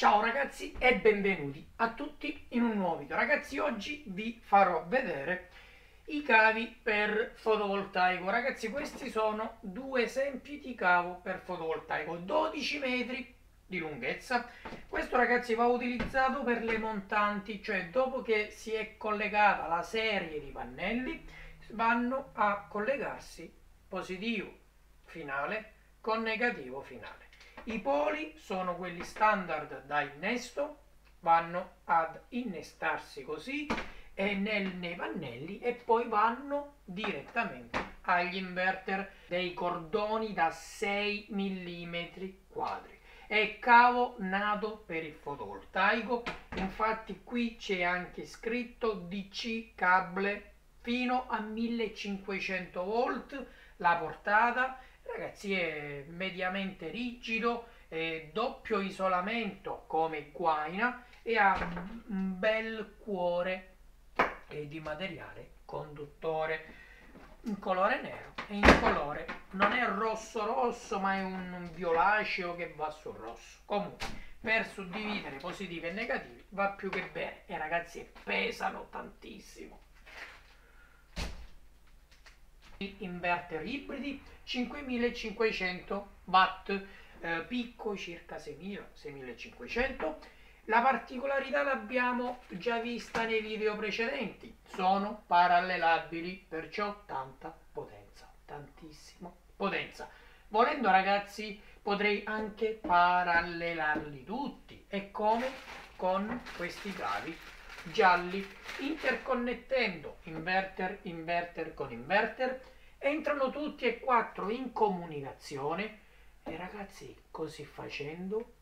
Ciao ragazzi e benvenuti a tutti in un nuovo video. Ragazzi oggi vi farò vedere i cavi per fotovoltaico. Ragazzi questi sono due esempi di cavo per fotovoltaico, 12 metri di lunghezza. Questo ragazzi va utilizzato per le montanti, cioè dopo che si è collegata la serie di pannelli vanno a collegarsi positivo finale con negativo finale. I poli sono quelli standard da innesto, vanno ad innestarsi così e nel, nei pannelli e poi vanno direttamente agli inverter dei cordoni da 6 mm quadri. È cavo nato per il fotovoltaico, infatti qui c'è anche scritto DC cable fino a 1500 volt la portata ragazzi è mediamente rigido, è doppio isolamento come guaina e ha un bel cuore di materiale conduttore. In colore nero e in colore non è rosso rosso ma è un violaceo che va sul rosso. Comunque per suddividere positivi e negativi va più che bene. E ragazzi pesano tantissimo inverter ibridi 5500 watt eh, picco circa 6000 6500 la particolarità l'abbiamo già vista nei video precedenti sono parallelabili perciò tanta potenza tantissima potenza. Volendo ragazzi potrei anche parallelarli tutti. E come? Con questi cavi gialli interconnettendo inverter inverter con inverter entrano tutti e quattro in comunicazione e ragazzi così facendo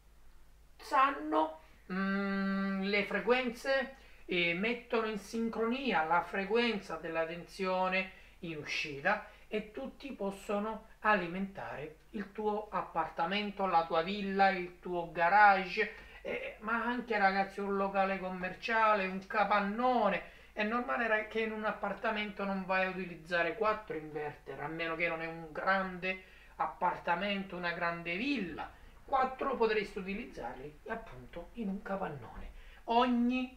sanno mm, le frequenze e mettono in sincronia la frequenza della tensione in uscita e tutti possono alimentare il tuo appartamento, la tua villa, il tuo garage, eh, ma anche ragazzi un locale commerciale, un capannone. È normale che in un appartamento non vai a utilizzare quattro inverter, a meno che non è un grande appartamento, una grande villa. Quattro potresti utilizzarli appunto in un capannone. Ogni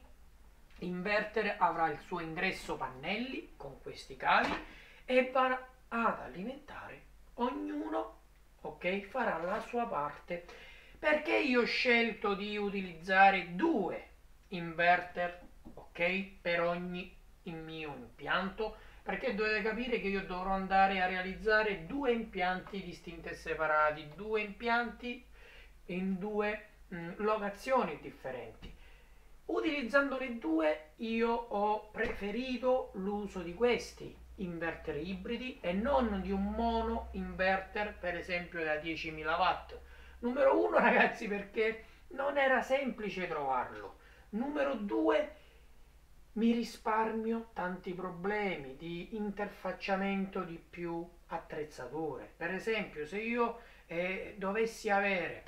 inverter avrà il suo ingresso pannelli con questi cavi e va ad alimentare ognuno, ok, farà la sua parte perché io ho scelto di utilizzare due inverter ok? Per ogni mio impianto perché dovete capire che io dovrò andare a realizzare due impianti distinti e separati due impianti in due mh, mm, locazioni differenti. Utilizzandone due io ho preferito l'uso di questi inverter ibridi e non di un mono inverter per esempio da 10.000 watt Numero uno, ragazzi, perché non era semplice trovarlo. Numero due, mi risparmio tanti problemi di interfacciamento di più attrezzature. Per esempio, se io eh, dovessi avere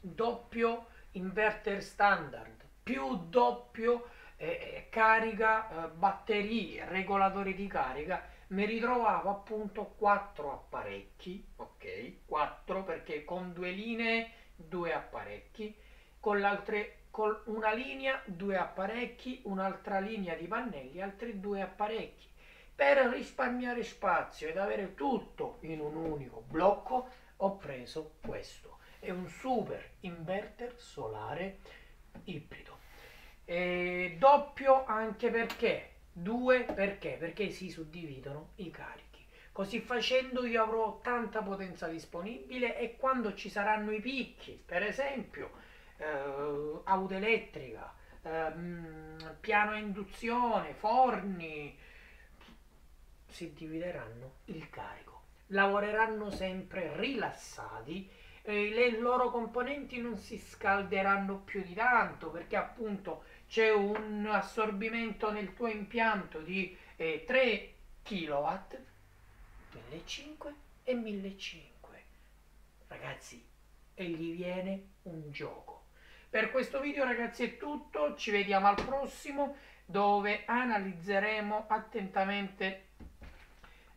doppio inverter standard più doppio eh, carica eh, batterie, regolatori di carica, mi ritrovavo appunto quattro apparecchi, ok? Quattro perché con due linee due apparecchi, con, con una linea due apparecchi, un'altra linea di pannelli, altri due apparecchi. Per risparmiare spazio ed avere tutto in un unico blocco ho preso questo. È un super inverter solare ibrido. E doppio anche perché 2 perché? Perché si suddividono i carichi. Così facendo io avrò tanta potenza disponibile e quando ci saranno i picchi, per esempio eh, auto elettrica, eh, piano a induzione, forni, si divideranno il carico. Lavoreranno sempre rilassati eh, le loro componenti non si scalderanno più di tanto perché appunto c'è un assorbimento nel tuo impianto di eh, 3 kW 1500 e 1500 ragazzi e gli viene un gioco. Per questo video ragazzi è tutto. Ci vediamo al prossimo dove analizzeremo attentamente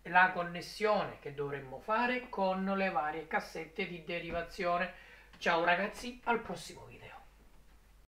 la connessione che dovremmo fare con le varie cassette di derivazione. Ciao ragazzi al prossimo video